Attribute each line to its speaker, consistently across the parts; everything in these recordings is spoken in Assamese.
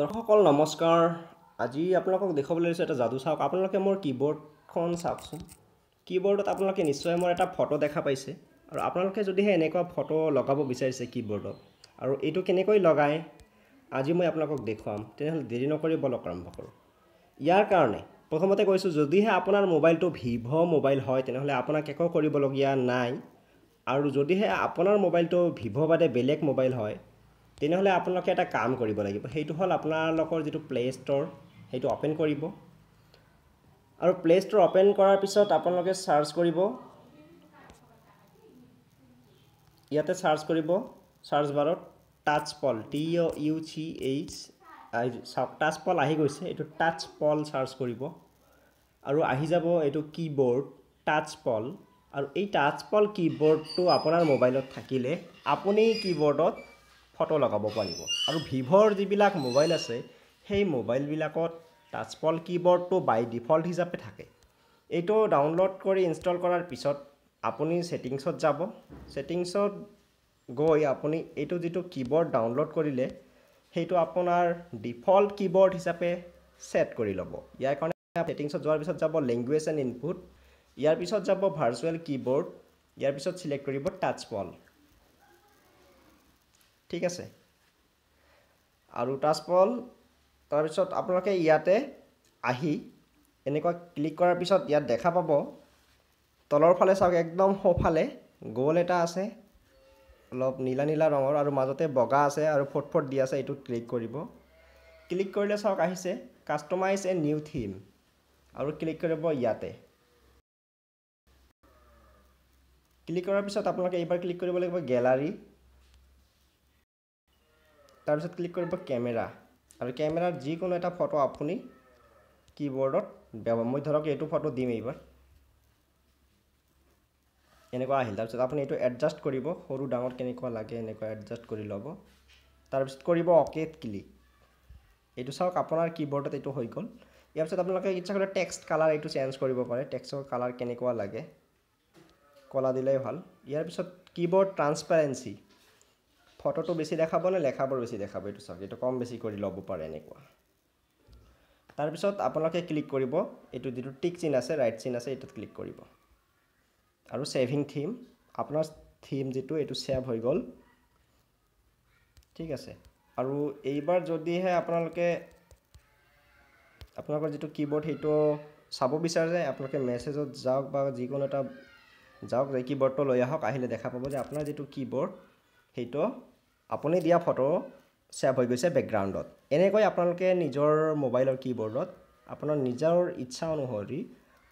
Speaker 1: দৰ্শকসকল নমস্কাৰ। আজি আপোনালোকক দেখুৱাবলৈ লৈছোঁ এটা যাদু চাওক আপোনালোকে মোৰ কীবৰ্ডখন চাওকচোন। কীবৰ্ডত আপোনালোকে নিশ্চয় মোৰ এটা ফটো দেখা পাইছে। আৰু আপোনালোকে যদিহে এনেকুৱা ফটো লগাব বিচাৰিছে কীবৰ্ডত আৰু এইটো কেনেকৈ লগায় আজি মই আপোনালোকক দেখুৱাম। তেনেহ'লে দেৰি নকৰি বলক আৰম্ভ কৰোঁ। ইয়াৰ কাৰণে প্ৰথমতে কৈছোঁ যদিহে আপোনাৰ মোবাইলটো ভিভ' মোবাইল হয় তেনেহ'লে আপোনাক একো কৰিবলগীয়া নাই। আৰু যদিহে আপোনাৰ মোবাইলটো ভিভ' বাদে বেলেগ মোবাইল হয় তেনেহ'লে আপোনালোকে এটা কাম কৰিব লাগিব। সেইটো হ'ল আপোনালোকৰ যিটো প্লে' ষ্ট'ৰ সেইটো অ'পেন কৰিব। আৰু প্লে' ষ্ট'ৰ অ'পেন কৰাৰ পিছত আপোনালোকে চাৰ্চ কৰিব। ইয়াতে চাৰ্চ কৰিব। চাৰ্চ বাৰত TouchPal T U C H চাওক টাচ পল আহি গৈছে। এইটো টাচ পল চাৰ্চ কৰিব। আৰু আহি যাব এইটো কী বৰ্ড টাচ পল আৰু এই টাচ পল কী বৰ্ডটো আপোনাৰ মোবাইলত থাকিলে আপুনি কী বৰ্ডত ফটো লগাব পাৰিব। আৰু ভিভ'ৰ যিবিলাক মোবাইল আছে সেই মোবাইলবিলাকত টাচপল কীবৰ্ডটো বাই ডিফল্ট হিচাপে থাকে। এইটো ডাউনলোড কৰি ইনষ্টল কৰাৰ পিছত আপুনি ছেটিংছত যাব। ছেটিংছত গৈ আপুনি এইটো যিটো কীবৰ্ড ডাউনলোড কৰিলে সেইটো আপোনাৰ ডিফল্ট কীবৰ্ড হিচাপে ছেট কৰি ল'ব। ইয়াৰ কাৰণে ছেটিংছত যোৱাৰ পিছত যাব লেংগুৱেজ এণ্ড ইনপুট ইয়াৰ পিছত যাব ভাৰ্চুৱেল কীবৰ্ড ইয়াৰ পিছত ছিলেক্ট কৰিব টাচপল ঠিক আছে? আৰু টাচপল তাৰপিছত আপোনালোকে ইয়াতে আহি এনেকুৱা ক্লিক কৰাৰ পিছত ইয়াত দেখা পাব। তলৰ ফালে চাওক একদম সোঁফালে গ'ল এটা আছে। অলপ নীলা নীলা ৰঙৰ আৰু মাজতে বগা আছে আৰু ফট ফট দি আছে এইটোত ক্লিক কৰিব। ক্লিক কৰিলে চাওক আহিছে। কাষ্টমাইজ এ নিউ থিম আৰু ক্লিক কৰিব ইয়াতে। ক্লিক কৰাৰ পিছত আপোনালোকে এইবাৰ ক্লিক কৰিব লাগিব গেলাৰী তাৰপিছত ক্লিক কৰিব কেমেৰা আৰু কেমেৰাৰ যিকোনো এটা ফটো আপুনি কীবৰ্ডত ব্যৱহাৰ মই ধৰক এইটো ফটো দিম এইবাৰ। এনেকুৱা আহিল? তাৰপিছত আপুনি এইটো এডজাষ্ট কৰিব। সৰু ডাঙৰ কেনেকুৱা লাগে এনেকুৱা এডজাষ্ট কৰি ল'ব। তাৰপিছত কৰিব অ'কেত ক্লিক এইটো চাওক আপোনাৰ কীবৰ্ডত এইটো হৈ গ'ল। ইয়াৰ পিছত আপোনালোকে ইচ্ছা কৰিলে টেক্সট কালাৰ এইটো চেঞ্জ কৰিব পাৰে। টেক্সটৰ কালাৰ কেনেকুৱা লাগে? ক'লা দিলেই ভাল ইয়াৰ পিছত কীবৰ্ড ট্ৰান্সপাৰেঞ্চি ফটোটো বেছি দেখাব নে লেখাবোৰ বেছি দেখাব এইটো চাওক এইটো কম বেছি কৰি ল'ব পাৰে এনেকুৱা। তাৰপিছত আপোনালোকে ক্লিক কৰিব এইটো যিটো টিক চিন আছে ৰাইট চিন আছে এইটোত ক্লিক কৰিব। আৰু ছেভিং থিম আপোনাৰ থিম যিটো এইটো ছেভ হৈ গ'ল। ঠিক আছে। আৰু এইবাৰ যদিহে আপোনালোকে আপোনালোকৰ যিটো কীবৰ্ড সেইটো চাব বিচাৰে আপোনালোকে মেছেজত যাওক বা যিকোনো এটা যাওক যে কীবৰ্ডটো লৈ আহক আহিলে দেখা পাব যে আপোনাৰ যিটো কীবৰ্ড সেইটো আপুনি দিয়া ফটো ছেভ হৈ গৈছে বেকগ্ৰাউণ্ডত এনেকৈ আপোনালোকে নিজৰ মোবাইলৰ কীবৰ্ডত আপোনাৰ নিজৰ ইচ্ছা অনুসৰি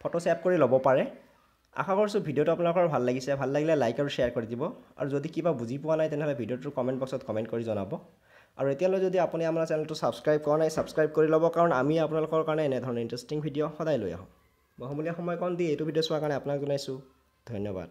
Speaker 1: ফটো ছেভ কৰি ল'ব পাৰে। আশা কৰিছোঁ ভিডিঅ'টো আপোনালোকৰ ভাল লাগিছে। ভাল লাগিলে লাইক আৰু শ্বেয়াৰ কৰি দিব। আৰু যদি কিবা বুজি পোৱা নাই তেনেহ'লে ভিডিঅ'টোৰ কমেণ্ট বক্সত কমেণ্ট কৰি জনাব। আৰু এতিয়ালৈ যদি আপুনি আমাৰ চেনেলটো ছাবস্ক্ৰাইব কৰা নাই ছাবস্ক্ৰাইব কৰি ল'ব। কাৰণ আমি আপোনালোকৰ কাৰণে এনেধৰণৰ ইণ্টাৰেষ্টিং ভিডিঅ' সদায় লৈ আহোঁ। বহুমূলীয়া সময়কণ দি এইটো ভিডিঅ' চোৱাৰ কাৰণে আপোনাক জনাইছোঁ। ধন্যবাদ।